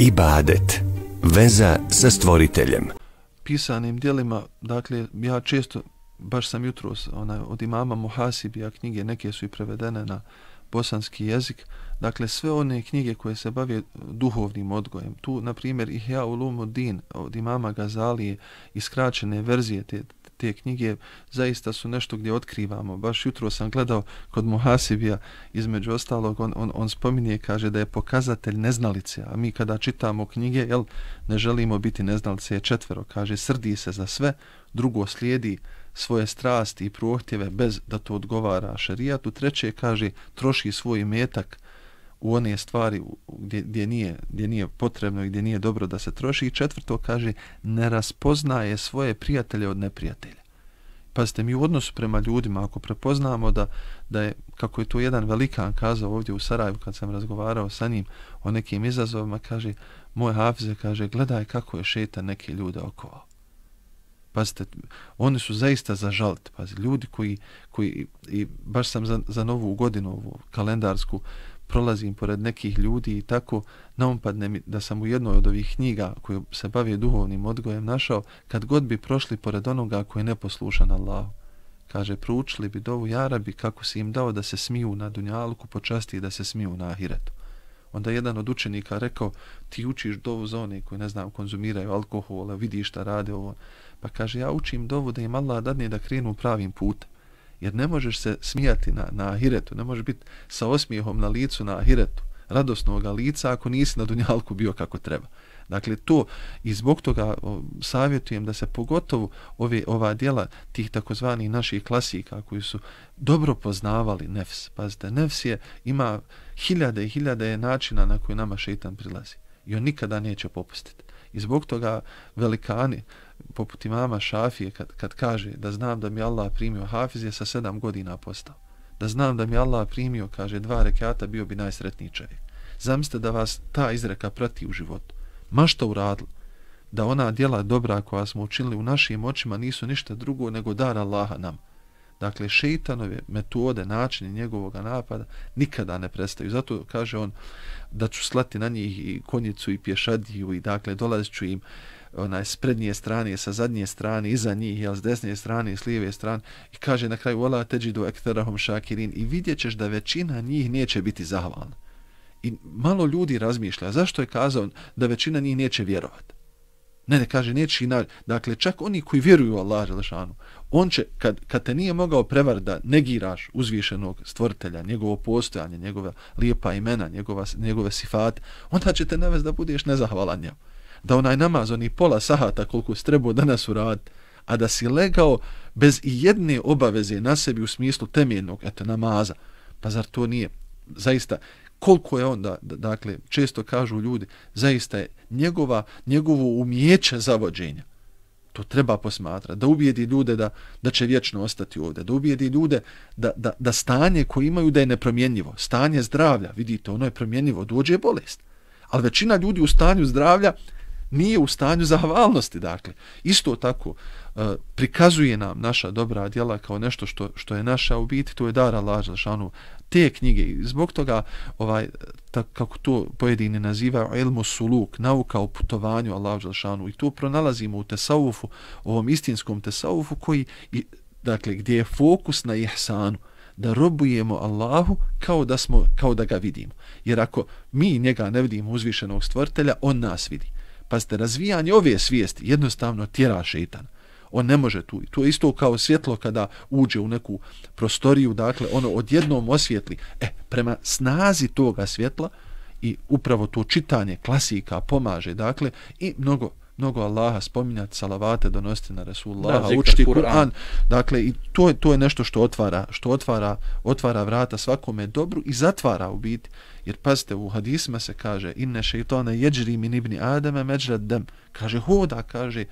Ibadet. Veza sa stvoriteljem. Pisanim dijelima, dakle, ja često, baš sam jutro onaj, od imama Muhasibija knjige, neke su i prevedene na bosanski jezik, dakle, sve one knjige koje se bave duhovnim odgojem. Tu, na primjer, Ihya Ulumuddin od imama Gazalije, iskraćene verzije te, te knjige zaista su nešto gdje otkrivamo. Baš jutro sam gledao kod Muhasibija, između ostalog, on, on, on spominje kaže da je pokazatelj neznalice, a mi kada čitamo knjige, jel, ne želimo biti neznalice, je četvero, kaže, srdi se za sve, drugo slijedi svoje strasti i prohtjeve bez da to odgovara šerijatu, treće, kaže, troši svoj metak u one stvari gdje, gdje, nije, gdje nije potrebno i gdje nije dobro da se troši. I četvrto kaže, ne raspoznaje svoje prijatelje od neprijatelja. Pazite, mi u odnosu prema ljudima, ako prepoznamo da, da je, kako je to jedan velikan kazao ovdje u Sarajevu kad sam razgovarao sa njim o nekim izazovima, kaže, moj hafize, kaže, gledaj kako je šeta neke ljude okovao. Pazite, oni su zaista za žalt. Pazite, ljudi koji, koji i baš sam za, za novu godinu, ovu kalendarsku, prolazim pored nekih ljudi i tako naumpadne mi da sam u jednoj od ovih knjiga koju se bavi duhovnim odgojem našao, kad god bi prošli pored onoga koji je neposlušan Allah. Kaže, proučili bi dovu jarabi kako si im dao da se smiju na dunjalku počasti i da se smiju na ahiretu. Onda jedan od učenika rekao, ti učiš dovu za one koji ne znam, konzumiraju alkohol, vidiš šta rade ovo. Pa kaže, ja učim dovu da im Allah dadne da krenu pravim putem jer ne možeš se smijati na, na ahiretu, ne možeš biti sa osmijehom na licu na ahiretu, radosnog lica ako nisi na dunjalku bio kako treba. Dakle, to i zbog toga o, savjetujem da se pogotovo ove, ova dijela tih takozvanih naših klasika koji su dobro poznavali nefs. Pazite, nefs je, ima hiljade i hiljade načina na koje nama šeitan prilazi. I on nikada neće popustiti. I zbog toga velikani, poput imama Šafije kad, kad kaže da znam da mi Allah primio hafiz je sa sedam godina postao. Da znam da mi Allah primio, kaže, dva rekata bio bi najsretniji čovjek. Zamislite da vas ta izreka prati u životu. Ma što uradili? Da ona djela dobra koja smo učinili u našim očima nisu ništa drugo nego dar Allaha nam. Dakle, šeitanove metode, načini njegovog napada nikada ne prestaju. Zato kaže on da ću slati na njih i konjicu i pješadiju i dakle dolazit ću im onaj s prednje strane, sa zadnje strane, iza njih, jel, s desne strane, s lijeve strane. I kaže na kraju, vola teđi do ekterahom šakirin. I vidjet ćeš da većina njih neće biti zahvalna. I malo ljudi razmišlja, zašto je kazao da većina njih neće vjerovati? Ne, ne kaže, neće na... Dakle, čak oni koji vjeruju u Allah, Želešanu, on će, kad, kad te nije mogao prevar da negiraš uzvišenog stvoritelja, njegovo postojanje, njegove lijepa imena, njegova, njegove sifate, onda će te navest da budeš nezahvalan njemu. Da onaj namaz, oni pola sahata koliko si trebao danas uraditi, a da si legao bez i jedne obaveze na sebi u smislu temeljnog eto, namaza, pa zar to nije zaista, koliko je onda, dakle, često kažu ljudi, zaista je njegova, njegovo umijeće zavođenja, to treba posmatrati, da ubijedi ljude da, da će vječno ostati ovdje, da ubijedi ljude da, da, da stanje koje imaju da je nepromjenjivo, stanje zdravlja, vidite, ono je promjenjivo, dođe bolest, ali većina ljudi u stanju zdravlja nije u stanju zahvalnosti. Dakle, isto tako e, prikazuje nam naša dobra djela kao nešto što, što je naša u biti, to je dar Allah Želšanu, te knjige. I zbog toga, ovaj, tak, kako to pojedini nazivaju ilmu suluk, nauka o putovanju Allah Želšanu, i to pronalazimo u tesaufu, ovom istinskom tesaufu, koji, i, dakle, gdje je fokus na ihsanu, da robujemo Allahu kao da smo kao da ga vidimo. Jer ako mi njega ne vidimo uzvišenog stvrtelja, on nas vidi. Pazite, razvijanje ove svijesti jednostavno tjera šeitan. On ne može tu. To je isto kao svjetlo kada uđe u neku prostoriju, dakle, ono odjednom osvjetli. E, prema snazi toga svjetla i upravo to čitanje klasika pomaže, dakle, i mnogo mnogo Allaha spominjati, salavate donositi na Resulullaha, učiti Kur'an. Dakle, i to je, to je nešto što otvara, što otvara, otvara vrata svakome dobru i zatvara u biti. Jer pazite, u hadisma se kaže inne šeitane jeđri min ibni ademe međrad dem. Kaže, hoda, kaže,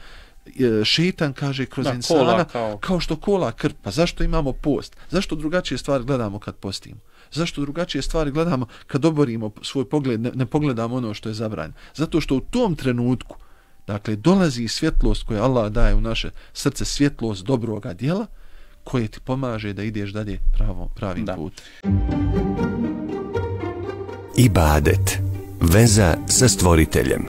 šeitan kaže kroz da, insana kola, kao... kao što kola krp. Pa zašto imamo post? Zašto drugačije stvari gledamo kad postimo? Zašto drugačije stvari gledamo kad oborimo svoj pogled, ne, ne pogledamo ono što je zabranjeno? Zato što u tom trenutku Dakle, dolazi svjetlost koju Allah daje u naše srce, svjetlost dobroga dijela, koje ti pomaže da ideš dalje pravo, pravim da. putem. Ibadet. Veza sa stvoriteljem.